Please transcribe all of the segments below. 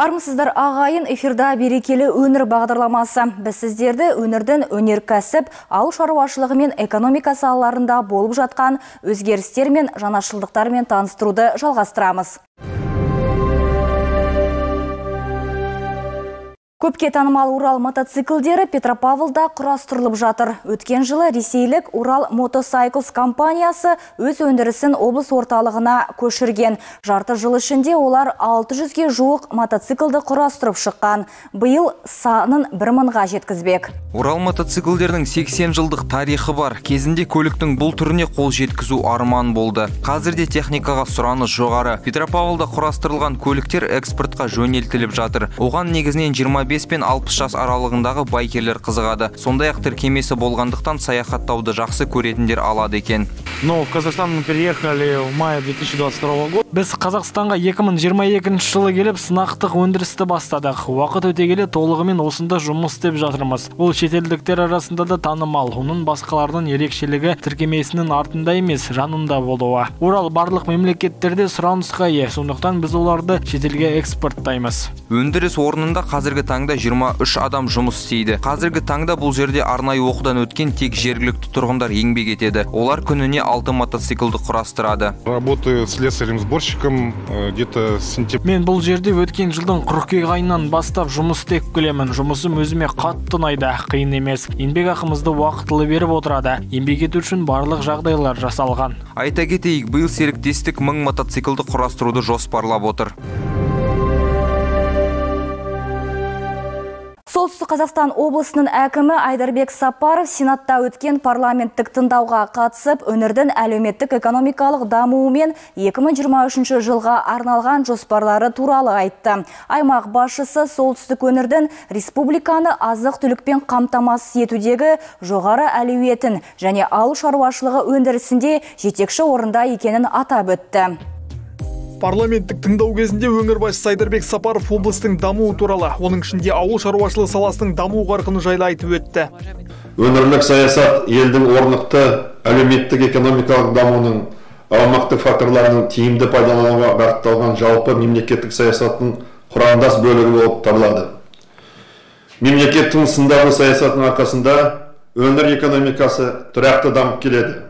Армысыздар ағайын эфирда берекелі өнір бағдарламасы. Біз сіздерді өнірдің өнеркәсіп, ауыл шаруашылығы мен экономика салаларында болып жатқан өзгерістер мен жаңашылдықтармен таныстыруды жалғастырамыз. Көпке танымал Урал мотоциклдері Петропавлда құрастырылып жатыр. Өткен жылы ресейлік Урал Motorcycles компаниясы өз өндірісін облыс орталығына көшірген. Жарты жыл ішінде олар 600-ге жуық мотоциклді құрастырып шыққан. Биыл санын 1 мыңға жеткізбек. Урал мотоциклдердің 80 жылдық тарихы бар. Кезінде көліктің бұл түріне қол жеткізу арман болды. Қазірде техникаға сұраныс жоғары. Петропавлда құрастырылған көліктер экспортқа жөнелтіліп жатыр. Оған негізінен 25 пен 60 жас аралығындағы байкерлер қызығады. Сондай-ақ тіркемесі болғандықтан саяхаттауды жақсы көретіндер алады екен. Но в Казахстан мы переехали в мае 2022 года. Біз Қазақстанға 2022 жылы келіп сынақтық өндірісті бастадық. Уақыт өте келе толығымен осында жұмыс істеп жатырмыз. Ол шетелдіктер арасында да танымал. Оның басқалардың ерекшелігі тіркемесінің артында емес, жанында болуы. Урал барлық мемлекеттерде сұранысқа ие, сондықтан біз оларды шетелге экспорттаймыз. Өндіріс орнында қазіргі таңда 23 адам жұмыс істейді. Қазіргі таңда бұл жерде арнайы оқудан өткен тек жергілікті тұрғындар еңбек етеді. Олар күніне 6 мотоциклді құрастырады. Работаю слесарем-сборщиком э, где-то с сентября. Мен бұл жерде өткен жылдың қыркүйек айынан бастап жұмыс істеп келемін. Жұмысым өзіме қатты ұнайды, қиын емес. Еңбек ақымызды уақытылы беріп отырады. Еңбек ету үшін барлық жағдайлар жасалған. Айта кетейік, биыл серіктестік мың мотоциклді құрастыруды жоспарлап отыр. Қазақстан облысының әкімі Айдарбек Сапаров Сенатта өткен парламенттік тыңдауға қатысып, өнірдің әлеуметтік экономикалық дамуы мен 2023 жылға арналған жоспарлары туралы айтты. Аймақ басшысы солтүстік өнірдің республиканы азық түлікпен қамтамасыз етудегі жоғары әлеуетін және ауыл шаруашылығы өндірісінде жетекші орында екенін атап өтті. Парламенттік тыңдау кезінде өңір басшысы Айдарбек Сапаров облыстың дамуы туралы, оның ішінде ауыл шаруашылығы саласының даму қарқыны жайлы айтып өтті. Өңірлік саясат елдің орнықты әлеуметтік экономикалық дамуының аумақтық факторларының тиімді пайдалануға бағытталған жалпы мемлекеттік саясаттың құрамдас бөлігі болып табылады. Мемлекеттің сындағы саясатының арқасында өңір экономикасы тұрақты дамып келеді.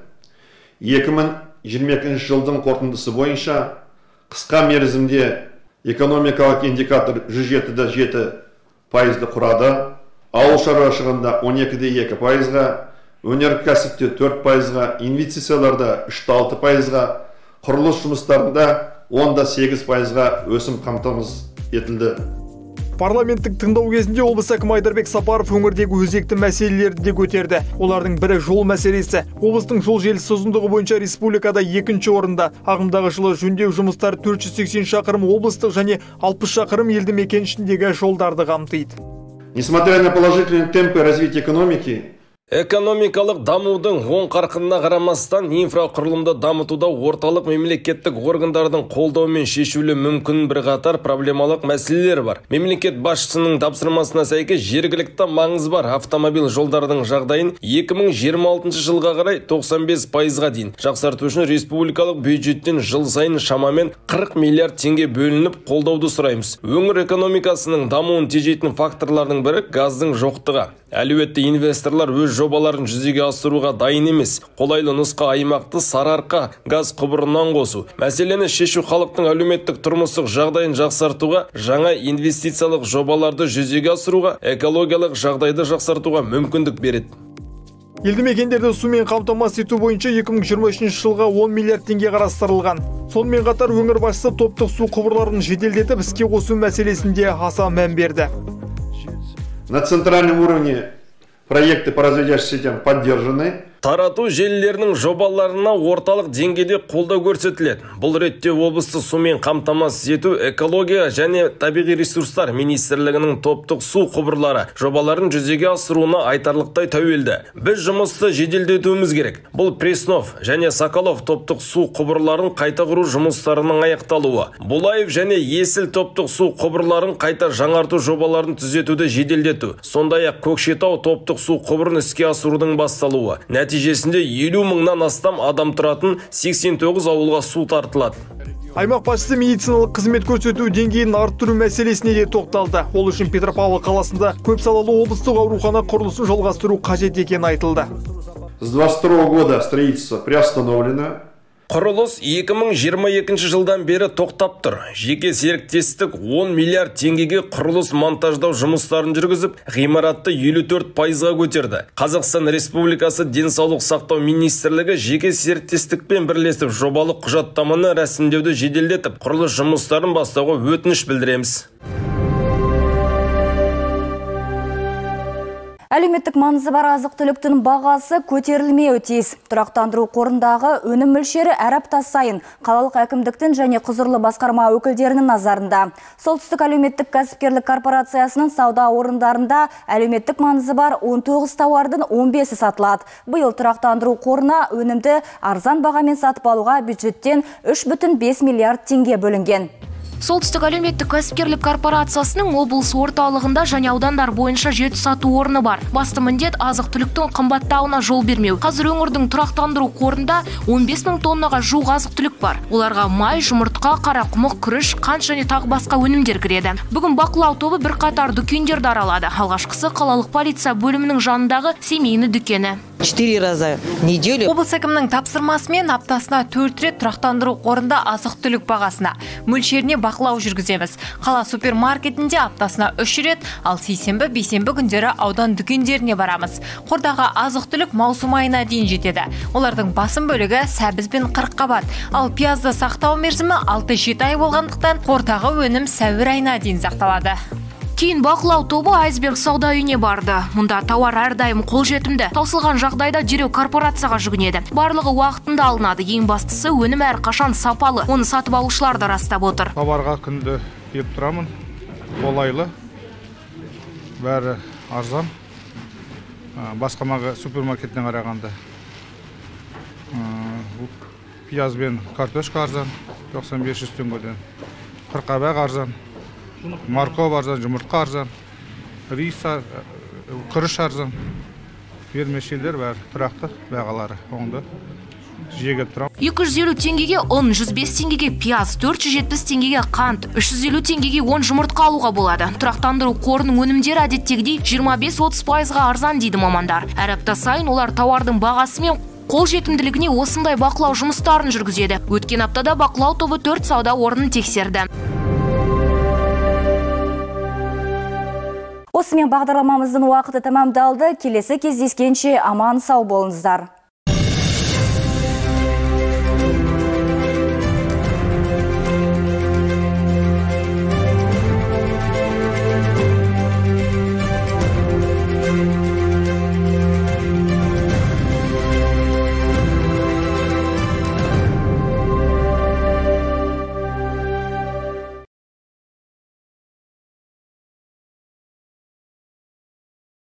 2022 жылдың қорытындысы бойынша қысқа мерзімде экономикалық индикатор 107,7 пайызды құрады. Ауыл шаруашылығында 12,2 пайызға өнеркәсіпте 4 пайызға инвестицияларда 3,6 пайызға құрылыс жұмыстарында 10,8 пайызға өсім қамтамасыз етілді. Парламенттік тыңдау кезінде облыс әкімі Айдарбек Сапаров өңірдегі өзекті мәселелерді де көтерді. Олардың бірі жол мәселесі. Облыстың жол желісі ұзындығы бойынша республикада екінші орында. Ағымдағы жылы жөндеу жұмыстары 480 шақырым облыстық және 60 шақырым елді мекен ішіндегі жолдарды қамтиды. Несмотря на положительные темпы развития экономики, Экономикалық дамудың оң қарқынына қарамастан инфрақұрылымды дамытуда орталық мемлекеттік органдардың қолдауымен шешулі мүмкін бірқатар проблемалық мәселелер бар. Мемлекет басшысының тапсырмасына сәйкес жергілікті маңызы бар автомобиль жолдардың жағдайын 2026 жылға қарай 95 пайызға дейін жақсарту үшін республикалық бюджеттен жыл сайын шамамен 40 миллиард теңге бөлініп қолдауды сұраймыз. Өңір экономикасының дамуын тежейтін факторлардың бірі газдың жоқтығы. Әлеуетті инвесторлар өз жобаларын жүзеге асыруға дайын емес қолайлы нұсқа аймақты сарыарқа газ құбырынан қосу мәселені шешу халықтың әлеуметтік тұрмыстық жағдайын жақсартуға жаңа инвестициялық жобаларды жүзеге асыруға экологиялық жағдайды жақсартуға мүмкіндік береді Елді мекендерді сумен қамтамасыз ету бойынша 2023 жылға 10 миллиард теңге қарастырылған. Сонымен қатар өңір басшысы топтық су құбырларын жеделдетіп іске қосу мәселесінде аса мән берді. На центральном уровне проекты по разведящим сетям поддержаны. Тарату желілерінің жобаларына орталық деңгейде қолдау көрсетіледі. Бұл ретте облысты сумен қамтамасыз ету экология және табиғи ресурстар министрлігінің топтық су құбырлары жобаларын жүзеге асыруына айтарлықтай тәуелді. Біз жұмысты жеделдетуіміз керек. Бұл преснов және соколов топтық су құбырларын қайта құру жұмыстарының аяқталуы. Булаев және есіл топтық су құбырларын қайта жаңарту жобаларын түзетуді жеделдету. Сондай ақ көкшетау топтық су құбырын іске асырудың басталуы. Нәтижесінде 50 мыңнан астам адам тұратын 89 ауылға су тартылады. Аймақ басшысы медициналық қызмет көрсету деңгейін арттыру мәселесіне де тоқталды. Ол үшін петропавл қаласында көпсалалы облыстық аурухана құрылысын жалғастыру қажет екені айтылды. С 22 года строительство приостановлено. Құрылыс 2022 жылдан бері тоқтап тұр. Жеке серіктестік 10 миллиард теңгеге құрылыс монтаждау жұмыстарын жүргізіп, ғимаратты 54 пайызға көтерді. Қазақстан Республикасы денсаулық сақтау министрлігі жеке серіктестікпен бірлесіп жобалық құжаттаманы рәсімдеуді жеделдетіп, құрылыс жұмыстарын бастауға өтініш білдіреміз. Әлеуметтік маңызы бар азық түліктің бағасы көтерілмеуі тиіс. Тұрақтандыру қорындағы өнім мөлшері әр апта қалалық әкімдіктің және құзырлы басқарма өкілдерінің назарында. Солтүстік әлеуметтік кәсіпкерлік корпорациясының сауда орындарында әлеуметтік маңызы бар 19 тауардың 15-і сатылады. Биыл тұрақтандыру қорына өнімді арзан бағамен сатып алуға бюджеттен 3,5 миллиард теңге бөлінген. Солтүстік әлеуметтік кәсіпкерлік корпорациясының облыс орталығында және аудандар бойынша жеті сату орны бар. Басты міндет азық түліктің қымбаттауына жол бермеу. Қазір өңірдің тұрақтандыру қорында 15 мың тоннаға жуық азық түлік бар. Оларға май, жұмыртқа, қарақұмық, күріш, қант және тағы басқа өнімдер кіреді. Бүгін бақылау тобы бірқатар дүкендерді аралады. Алғашқысы қалалық полиция бөлімінің жанындағы семейні дүкені. Четыре раза в неделю. Облыс әкімінің тапсырмасымен аптасына төрт рет тұрақтандыру қорында азық түлік бағасына мөлшеріне бақылау жүргіземіз. Қала супермаркетінде аптасына үш рет ал сейсенбі бейсенбі күндері аудан дүкендеріне барамыз. Қордағы азық түлік маусым айына дейін жетеді. Олардың басым бөлігі сәбіз бен қырыққабат ал пиязды сақтау мерзімі алты жеті ай болғандықтан қордағы өнім сәуір айына дейін сақталады. Кейін бақылау тобы айсберг сауда үйіне барды. Мұнда тауар әрдайым қолжетімді. Таусылған жағдайда дереу корпорацияға жүгінеді. Барлығы уақытында алынады. Ең бастысы өнім әрқашан сапалы. Оны сатып алушылар да растап отыр. Товарға күнді келіп тұрамын. Қолайлы. Бәрі арзан. Басқа супермаркеттен қарағанда. Пияз бен картошка арзан. 95-100 теңгеден. Қырыққабақ арзан. Морковь арзан жұмыртқа арзан рис күріш арзан. Вермишелдер бәрі тұрақты бағалары оңды жиі келіп тұрамын 250 теңгеге ұн 105 теңгеге пияз 470 теңгеге қант 350 теңгеге 10 жұмыртқа алуға болады. Тұрақтандыру қорының өнімдері әдеттегідей 25-30 пайызға арзан дейді мамандар. Әр апта сайын олар тауардың бағасы мен қолжетімділігіне осындай бақылау жұмыстарын жүргізеді. Өткен аптада бақылау тобы төрт сауда орнын тексерді. Осымен бағдарламамыздың уақыты тәмамдалды. Келесі кездескенше аман сау болыңыздар.